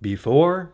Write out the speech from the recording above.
before